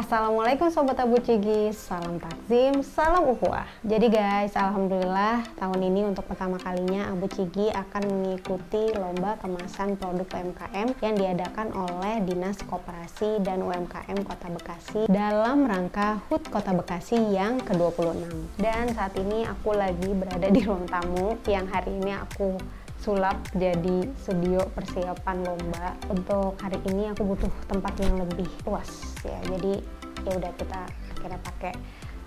Assalamualaikum Sobat Abu Cigi, salam takzim, salam ukhuwah. Jadi guys, Alhamdulillah tahun ini untuk pertama kalinya Abu Cigi akan mengikuti lomba kemasan produk UMKM yang diadakan oleh Dinas Koperasi dan UMKM Kota Bekasi dalam rangka HUT Kota Bekasi yang ke-26 Dan saat ini aku lagi berada di ruang tamu yang hari ini aku sulap jadi studio persiapan lomba. Untuk hari ini aku butuh tempat yang lebih luas ya. Jadi ya udah kita akhirnya pakai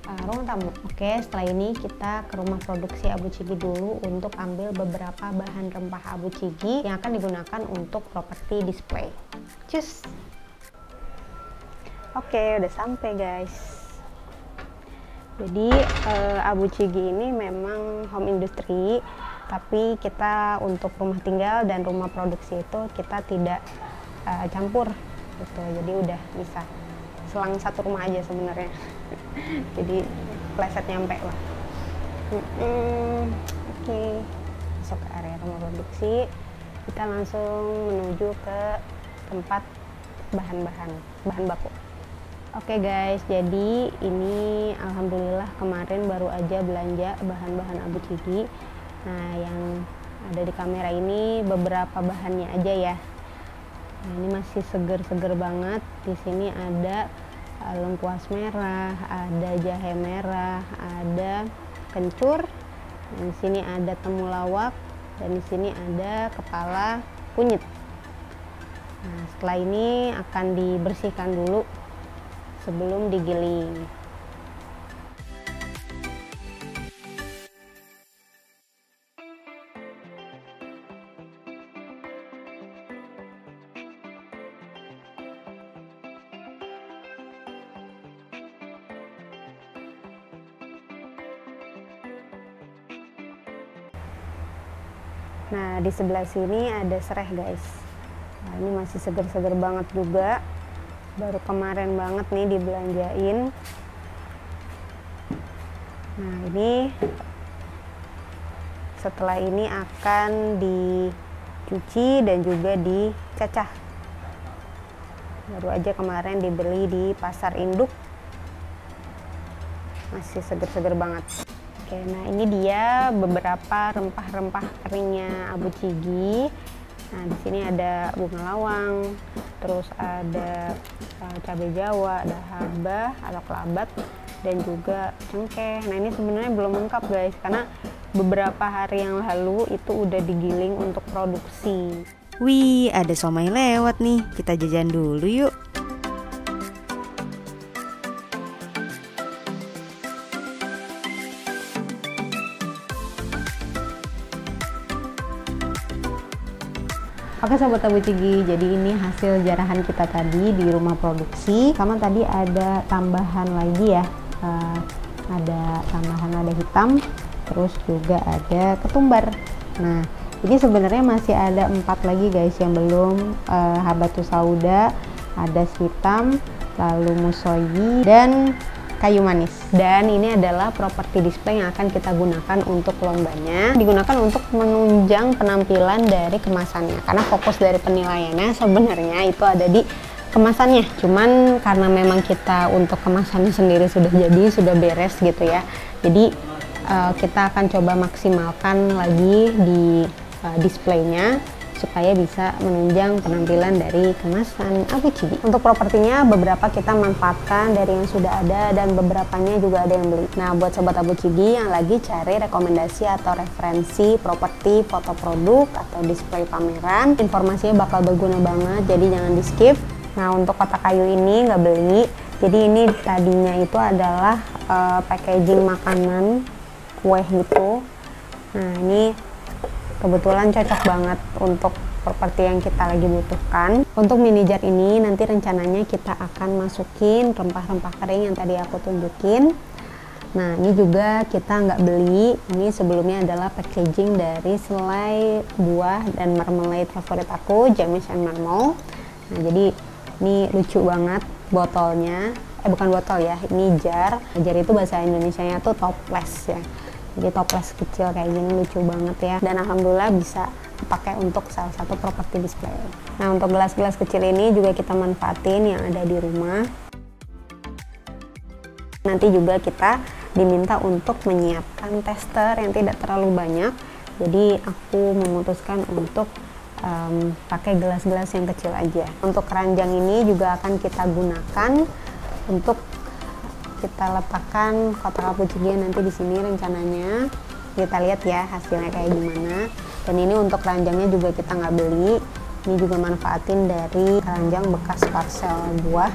uh, ruang tamu. Oke setelah ini kita ke rumah produksi Abu Cigi dulu untuk ambil beberapa bahan rempah Abu Cigi yang akan digunakan untuk properti display. Cus. Oke udah sampai guys. Jadi uh, Abu Cigi ini memang home industry tapi kita untuk rumah tinggal dan rumah produksi itu kita tidak uh, campur gitu. Jadi udah bisa selang satu rumah aja sebenarnya. Jadi pleset nyampe lah. Mm -hmm. oke. Okay. masuk ke area rumah produksi. Kita langsung menuju ke tempat bahan-bahan bahan baku. Oke okay guys, jadi ini alhamdulillah kemarin baru aja belanja bahan-bahan abu cigi Nah, yang ada di kamera ini beberapa bahannya aja ya. Nah, ini masih seger-seger banget. Di sini ada uh, lengkuas merah, ada jahe merah, ada kencur. Dan di sini ada temulawak dan di sini ada kepala kunyit. Nah, setelah ini akan dibersihkan dulu sebelum digiling. Nah, di sebelah sini ada serai guys. Nah, ini masih seger-seger banget juga. Baru kemarin banget nih dibelanjain. Nah, ini setelah ini akan dicuci dan juga dicacah. Baru aja kemarin dibeli di pasar induk. Masih seger-seger banget. Oke, nah ini dia beberapa rempah-rempah keringnya Abu Cigi. Nah, di sini ada bunga lawang, terus ada uh, cabai jawa, ada haba atau kelabat dan juga cengkeh. Nah, ini sebenarnya belum lengkap guys karena beberapa hari yang lalu itu udah digiling untuk produksi. Wih, ada somai lewat nih. Kita jajan dulu yuk. Sobat Abu Cigi, jadi ini hasil jarahan kita tadi di rumah produksi. Sama tadi ada tambahan lagi ya, uh, ada tambahan lada hitam, terus juga ada ketumbar. Nah, ini sebenarnya masih ada empat lagi guys yang belum uh, habatus sauda, ada hitam, lalu musoyi dan kayu manis. Dan ini adalah properti display yang akan kita gunakan untuk lombanya. Digunakan untuk menunjang penampilan dari kemasannya. Karena fokus dari penilaiannya sebenarnya itu ada di kemasannya. Cuman karena memang kita untuk kemasannya sendiri sudah jadi sudah beres gitu ya. Jadi uh, kita akan coba maksimalkan lagi di uh, displaynya supaya bisa menunjang penampilan dari kemasan Abu Cigi. Untuk propertinya beberapa kita manfaatkan dari yang sudah ada dan beberapanya juga ada yang beli. Nah buat sobat Abu Cigi yang lagi cari rekomendasi atau referensi properti foto produk atau display pameran, informasinya bakal berguna banget jadi jangan di skip. Nah untuk kotak kayu ini nggak beli, jadi ini tadinya itu adalah uh, packaging makanan kue gitu. Nah ini kebetulan cocok banget untuk properti yang kita lagi butuhkan. Untuk mini jar ini nanti rencananya kita akan masukin rempah-rempah kering yang tadi aku tunjukin. Nah ini juga kita nggak beli, ini sebelumnya adalah packaging dari selai buah dan marmalade favorit aku, James and Marmol. Nah jadi ini lucu banget botolnya, eh bukan botol ya, ini jar. Jar itu bahasa Indonesia-nya tuh toples ya jadi toples kecil kayak gini lucu banget ya dan alhamdulillah bisa pakai untuk salah satu properti display nah untuk gelas-gelas kecil ini juga kita manfaatin yang ada di rumah Nanti juga kita diminta untuk menyiapkan tester yang tidak terlalu banyak. Jadi aku memutuskan untuk um, pakai gelas-gelas yang kecil aja. Untuk keranjang ini juga akan kita gunakan untuk kita letakkan kotak cappuccino nanti di sini rencananya. Kita lihat ya hasilnya kayak gimana. Dan ini untuk keranjangnya juga kita nggak beli. Ini juga manfaatin dari keranjang bekas parcel buah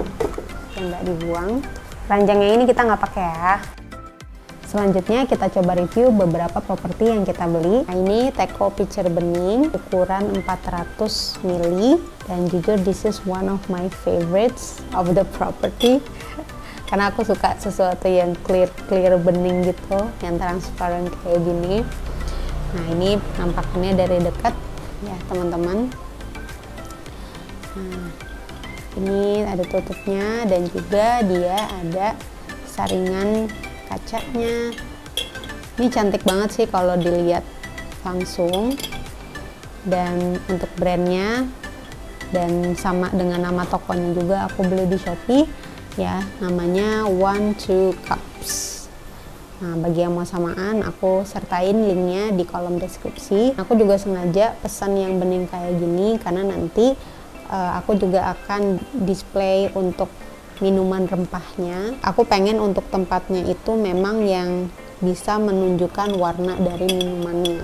yang nggak dibuang. Keranjangnya ini kita nggak pakai ya. Selanjutnya kita coba review beberapa properti yang kita beli. Nah, ini Teko Pitcher Bening ukuran 400 ml dan jujur this is one of my favorites of the property karena aku suka sesuatu yang clear clear bening gitu, yang transparan kayak gini. Nah, ini nampaknya dari dekat ya, teman-teman. Nah, ini ada tutupnya dan juga dia ada saringan kacanya ini cantik banget sih kalau dilihat langsung dan untuk brandnya dan sama dengan nama tokonya juga aku beli di Shopee ya namanya One Two Cups nah bagi yang mau samaan aku sertain linknya di kolom deskripsi aku juga sengaja pesan yang bening kayak gini karena nanti uh, aku juga akan display untuk minuman rempahnya. Aku pengen untuk tempatnya itu memang yang bisa menunjukkan warna dari minumannya.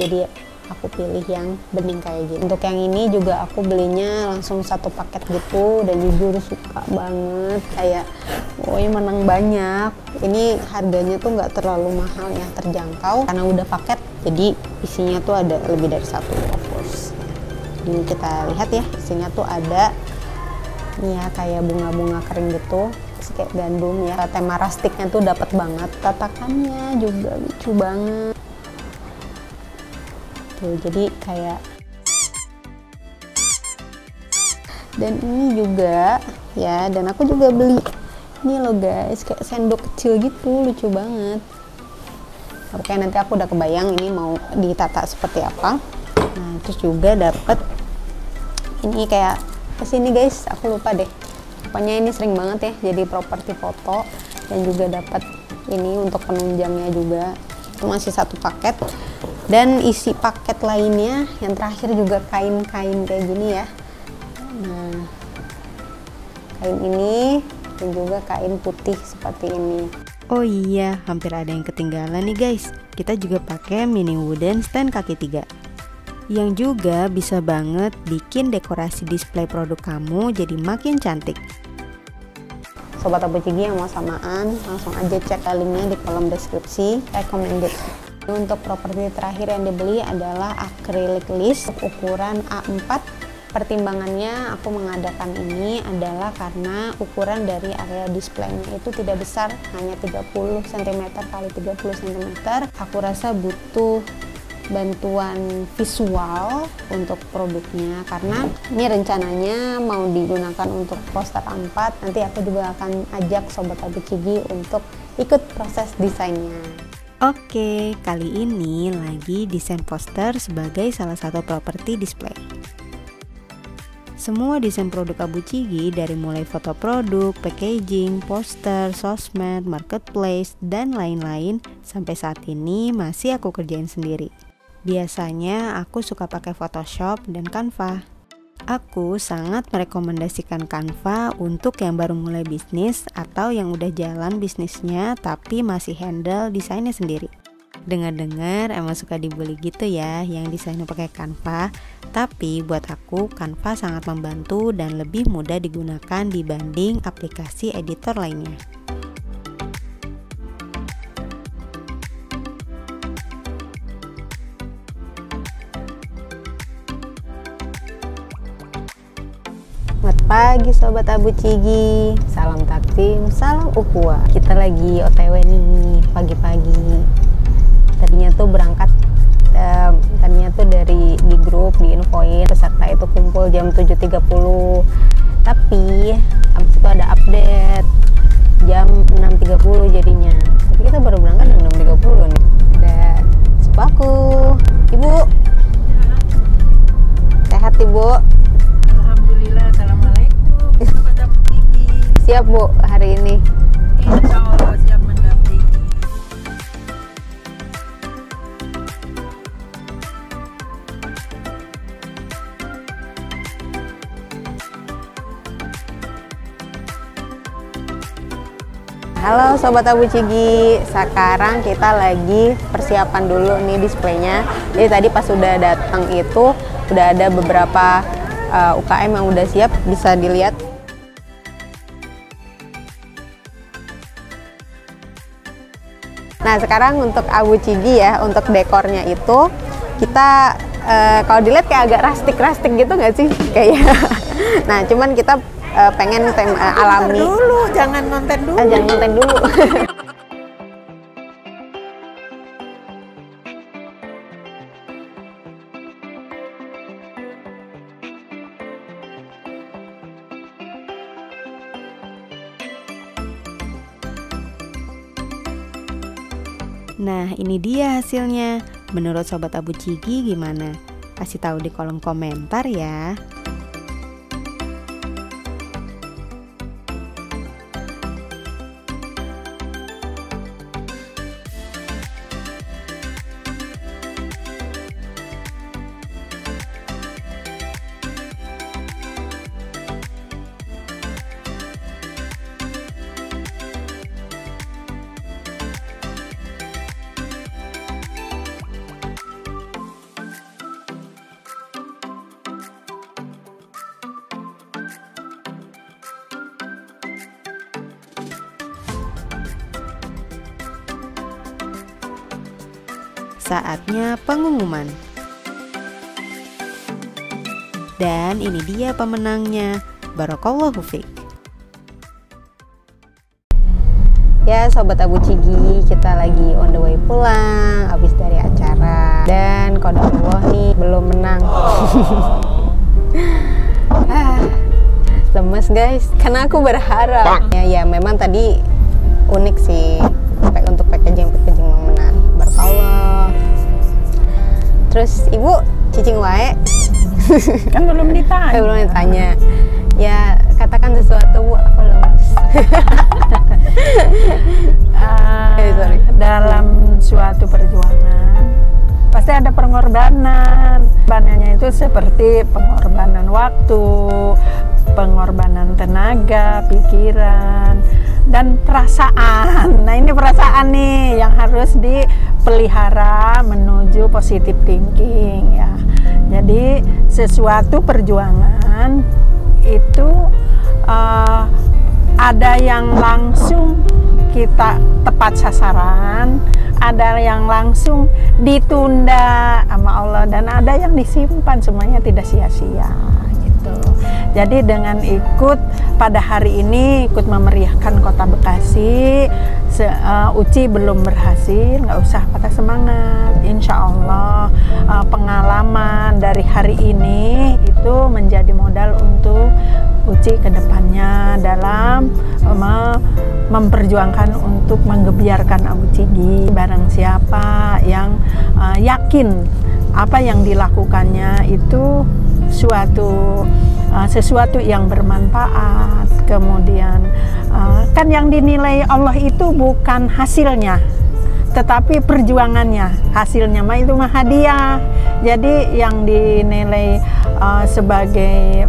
Jadi aku pilih yang bening kayak gini. Untuk yang ini juga aku belinya langsung satu paket gitu dan jujur suka banget kayak woi menang banyak. Ini harganya tuh nggak terlalu mahal ya, terjangkau karena udah paket. Jadi isinya tuh ada lebih dari satu of course. Ini kita lihat ya, isinya tuh ada ini ya kayak bunga-bunga kering gitu kayak gandum ya tema rustiknya tuh dapat banget tatakannya juga lucu banget tuh jadi kayak dan ini juga ya dan aku juga beli. Ini loh guys kayak sendok kecil gitu lucu banget. Oke nanti aku udah kebayang ini mau ditata seperti apa. Nah terus juga dapat ini kayak ke sini guys aku lupa deh. Pokoknya ini sering banget ya jadi properti foto. Dan juga dapat ini untuk penunjangnya juga. Itu masih satu paket dan isi paket lainnya yang terakhir juga kain-kain kayak gini ya nah kain ini dan juga kain putih seperti ini Oh iya, hampir ada yang ketinggalan nih guys. Kita juga pakai mini wooden stand kaki tiga yang juga bisa banget bikin dekorasi display produk kamu jadi makin cantik. Sobat Abu Cigi yang mau samaan, langsung aja cek linknya di kolom deskripsi, recommended. Untuk properti terakhir yang dibeli adalah acrylic list ukuran A4 pertimbangannya aku mengadakan ini adalah karena ukuran dari area displaynya itu tidak besar hanya 30 cm kali 30 cm aku rasa butuh bantuan visual untuk produknya karena ini rencananya mau digunakan untuk poster A4 nanti aku juga akan ajak sobat Abu Cigi untuk ikut proses desainnya Oke, kali ini lagi desain poster sebagai salah satu properti display. Semua desain produk Abu Cigi dari mulai foto produk, packaging, poster, sosmed, marketplace, dan lain-lain sampai saat ini masih aku kerjain sendiri. Biasanya aku suka pakai Photoshop dan Canva. Aku sangat merekomendasikan Canva untuk yang baru mulai bisnis atau yang udah jalan bisnisnya tapi masih handle desainnya sendiri. Dengar-dengar emang suka dibully gitu ya yang desainnya pakai Canva, tapi buat aku Canva sangat membantu dan lebih mudah digunakan dibanding aplikasi editor lainnya. Pagi Sobat Abu Cigi. Salam taktim, salam ukhuwah. Kita lagi otw nih pagi-pagi. Tadinya tuh berangkat um, Tadinya tuh dari di grup, di infoin Peserta itu kumpul jam 7.30 Tapi habis itu ada update Jam 6.30 jadinya. Tapi kita baru berangkat jam 6.30 nih. Ada sepaku Ibu. Sehat ibu? Alhamdulillah. Siap bu hari ini. Insya Allah siap mendampingi. Halo Sobat Abu Cigi, sekarang kita lagi persiapan dulu nih displaynya. Jadi tadi pas sudah datang itu udah ada beberapa uh, UKM yang udah siap, bisa dilihat. Nah sekarang untuk Abu Cigi ya, untuk dekornya itu kita uh, kalau dilihat kayak agak rustic-rustic gitu nggak sih? Kayak. nah cuman kita uh, pengen tem uh, alami. dulu, jangan nonton dulu. Ah, jangan nonton dulu. Nah, ini dia hasilnya. Menurut sobat Abu Cigi gimana? Kasih tahu di kolom komentar ya. Saatnya pengumuman. Dan ini dia pemenangnya. Barakallahu fiq. Ya Sobat Abu Cigi, kita lagi on the way pulang Abis dari acara Dan kode Allah nih belum menang ah, Lemes guys, karena aku berharap Ya ya memang tadi unik sih Terus ibu cicing wae Kan belum ditanya. belum ditanya Ya katakan sesuatu bu, aku lemes Ah, Eh, sorry. dalam suatu perjuangan pasti ada pengorbanan. Pengorbanannya itu seperti pengorbanan waktu, pengorbanan tenaga, pikiran, dan perasaan. Nah ini perasaan nih yang harus dipelihara menuju positive thinking ya. Jadi sesuatu perjuangan itu eh, ada yang langsung kita tepat sasaran, ada yang langsung ditunda sama Allah dan ada yang disimpan semuanya tidak sia-sia. Jadi dengan ikut pada hari ini ikut memeriahkan kota Bekasi, se, uh, Uci belum berhasil, nggak usah patah semangat. Insya Allah uh, pengalaman dari hari ini itu menjadi modal untuk Uci ke depannya dalam me- memperjuangkan untuk menggebiarkan Abu Cigi. Barang siapa yang uh, yakin apa yang dilakukannya itu suatu uh, sesuatu yang bermanfaat. Kemudian uh, kan yang dinilai Allah itu bukan hasilnya, tetapi perjuangannya. Hasilnya mah itu mah hadiah. Jadi yang dinilai uh, sebagai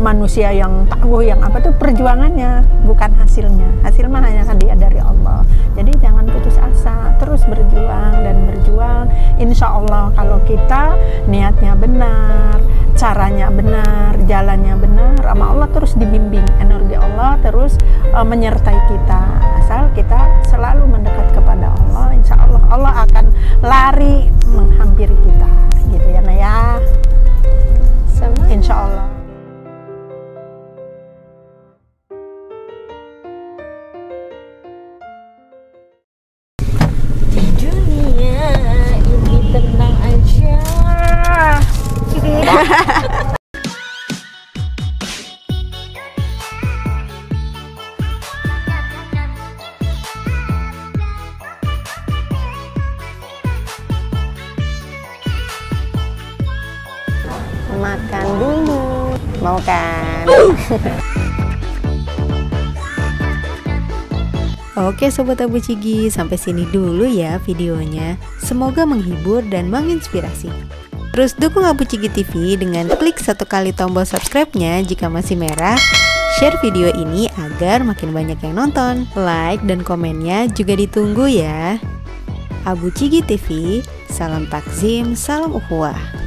manusia yang tangguh yang apa tuh perjuangannya bukan hasilnya. Hasil mah hanya hadiah dari Allah. Jadi jangan putus asa terus berjuang dan berjuang. Insya Allah kalau kita niatnya benar caranya benar jalannya benar sama Allah terus dibimbing energi Allah terus uh, menyertai kita. Asal kita selalu mendekat kepada Allah insya Allah Allah akan lari menghampiri kita gitu ya Nah ya insya Allah Sobat Abu Cigi, sampai sini dulu ya videonya. Semoga menghibur dan menginspirasi. Terus dukung Abu Cigi TV dengan klik satu kali tombol subscribe-nya jika masih merah. Share video ini agar makin banyak yang nonton. Like dan komennya juga ditunggu ya. Abu Cigi TV, salam takzim, salam ukhuwah.